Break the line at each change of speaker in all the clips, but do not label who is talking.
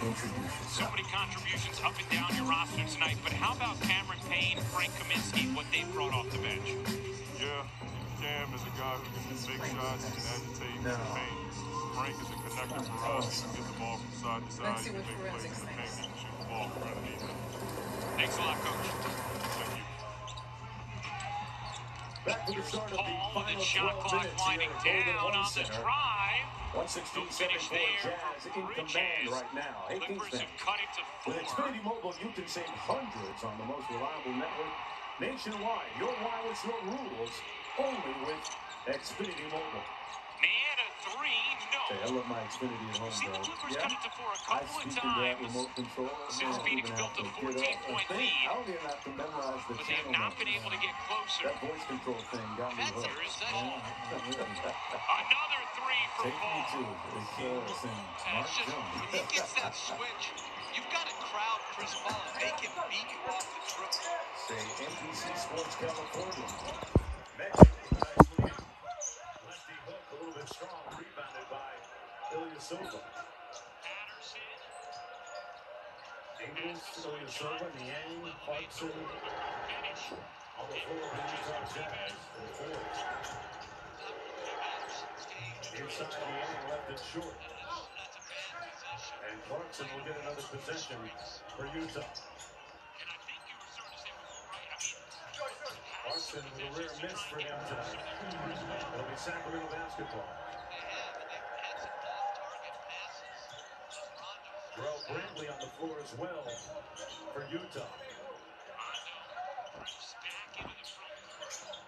So many contributions up and down your roster tonight, but how about Cameron Payne, Frank Kaminsky, what they brought off the bench?
Yeah, Cam is a guy who can make shots, he can agitate
No.
the paint. Frank is a connector for us. He can get the ball from side to side.
Let's
He
see
can
what
make plays in the paint. He can shoot the ball from underneath it.
Thanks a lot, Coach.
Thank you.
Back to the start of the
Paul with
final
a shot clock winding
here at Golden
down on the
Center.
drive.
116-74 Jazz in command right now. Hey, Kingsman.
have cut it to
With. Xfinity Mobile, you can save hundreds on the most reliable network nationwide. Your wireless, your rules, only with Xfinity Mobile.
Man, a three, no.
Hey, I love my Xfinity at home, though. Yeah,
cut it to four a
I
couple of
speak into that
times,
remote control.
Since
I don't
Phoenix built a
to get up
14-point
and think.
lead,
I don't even have to memorize the
but they have
channel
not been
numbers.
able to get closer.
That voice control thing got me hooked.
Feathers that
Yeah.
Another three for
Take me
Paul.
to the Kings and
And
Mark
it's just, when he gets that switch, you've got to crowd Chris Paul and make him beat you off the dribble.
Say NBC Sports California.
Magic with a nice lead. Lefty hook, a little bit strong, rebounded by Ilyasova.
Patterson,
Ingles, Ilyasova, Niang, Clarkson on the floor the Utah Jazz for four. Inside, Niang left it short. And Clarkson will get another possession for Utah.
To
Clarkson with a rare miss for Utah. It'll be Sacramento basketball. Jarrell Brantley on the floor as well for Utah.
back into the front.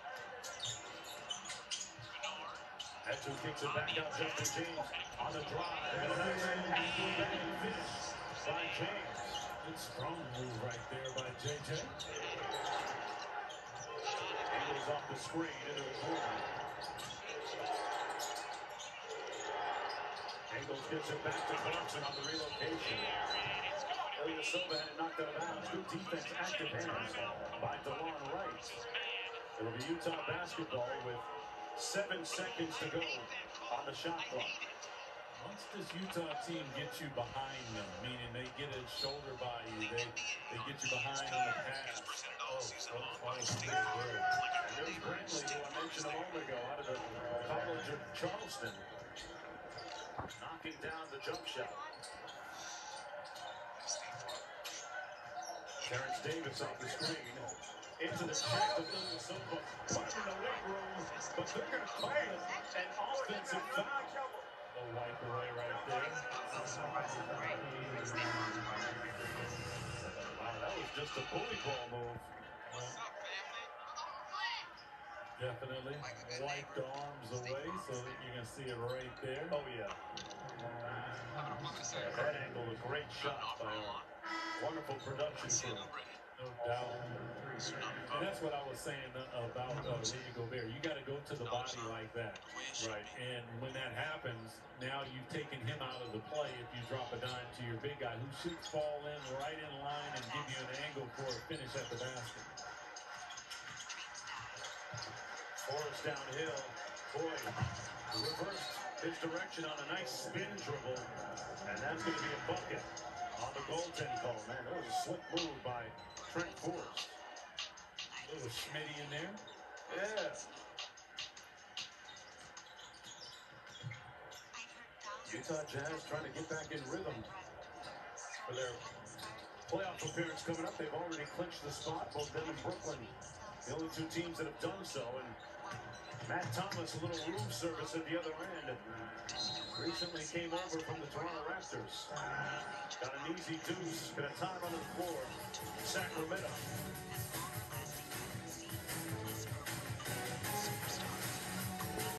Bernard,
That two kicks it back out. Justin James on the drive. And a nice ankle finish by James. Good strong move right there by JJ. Ingles off the screen into the corner. Gets it back to on the relocation. Ilyasova had it knocked out of bounds. Good defense, hands by DeLon Wright. It'll be Utah basketball with seven seconds to go on the shot clock.
Once this Utah team gets you behind them, meaning they get a shoulder by you, they they get you behind on the pass. Oh, so
there's Brantley, who I mentioned a moment ago, out of the College of Charleston. Knocking down the jump shot. Terence Davis off the screen. Into the chest of Ilyasova. Finding the weight room, but they're going to call it an offensive foul.
A wipe away right there.
Wow, that was just a bully ball move.
Definitely wiped arms away so that you can see it right there.
Oh, yeah. That angle, a great shot by. Wonderful production for
No doubt. And that's what I was saying about uh, Rudy Gobert. You got to go to the body like that. Right. And when that happens, now you've taken him out of the play if you drop a dime to your big guy who should fall in right in line and give you an angle for a finish at the basket.
Forrest downhill. Boyd reversed his direction on a nice spin dribble. And that's going to be a bucket on the goaltend call. Man, that was a slick move by Trent Forrest.
A little Schmitty in there.
Yeah. Utah Jazz trying to get back in rhythm for their playoff appearance coming up. They've already clinched the spot, both them and Brooklyn. The only two teams that have done so. And Matt Thomas, a little room service at the other end. Recently came over from the Toronto Raptors. Got an easy deuce, got a time on the floor. Sacramento.